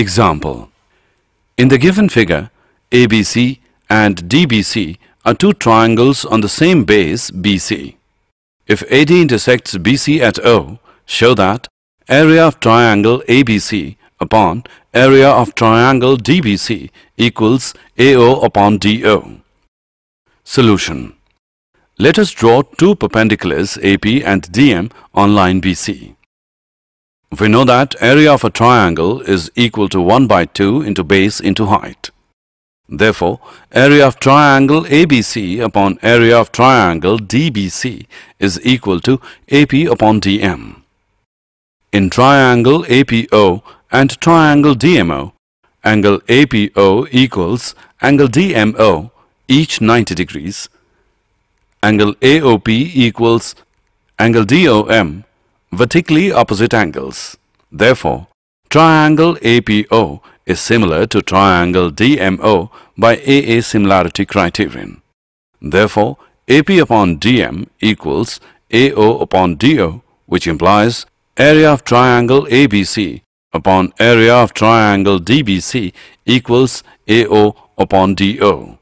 Example In the given figure, ABC and DBC are two triangles on the same base BC. If AD intersects BC at O, show that area of triangle ABC upon area of triangle DBC equals AO upon DO. Solution Let us draw two perpendiculars AP and DM on line BC. We know that area of a triangle is equal to 1 by 2 into base into height. Therefore, area of triangle ABC upon area of triangle DBC is equal to AP upon DM. In triangle APO and triangle DMO, angle APO equals angle DMO each 90 degrees. Angle AOP equals angle DOM vertically opposite angles. Therefore, triangle APO is similar to triangle DMO by AA similarity criterion. Therefore, AP upon DM equals AO upon DO which implies area of triangle ABC upon area of triangle DBC equals AO upon DO.